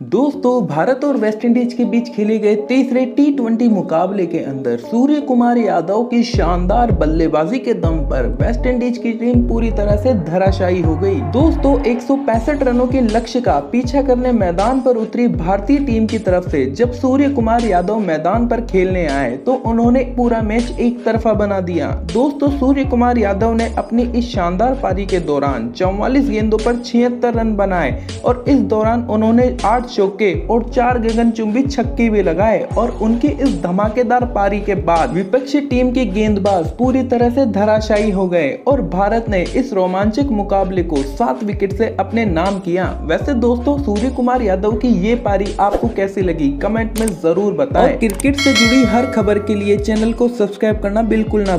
दोस्तों, भारत और वेस्टइंडीज के बीच खेले गए तीसरे टी मुकाबले के अंदर सूर्य कुमार यादव की शानदार बल्लेबाजी के दम पर वेस्टइंडीज की टीम पूरी तरह से धराशायी हो गई। दोस्तों, एक सौ पैंसठ रनों के लक्ष्य का पीछा करने मैदान पर उतरी भारतीय टीम की तरफ़ से जब सूर्य कुमार यादव मैदान पर खेलने आए तो उन्होंने पूरा मैच एक तरफा बना दिया। दोस्तों सूर्य कुमार यादव ने अपनी इस शानदार पारी के दौरान चौवालीस गेंदों पर छिहत्तर रन बनाए और इस दौरान उन्होंने आठ चौके और चार गगनचुंबी छक्के भी लगाए और उनकी इस धमाकेदार पारी के बाद विपक्षी टीम के गेंदबाज पूरी तरह से धराशायी हो गए और भारत ने इस रोमांचक मुकाबले को सात विकेट से अपने नाम किया। वैसे दोस्तों सूर्य कुमार यादव की ये पारी आपको कैसी लगी? कमेंट में ज़रूर बताएँ। क्रिकेट से जुड़ी हर खबर के लिए चैनल को सब्सक्राइब करना बिल्कुल ना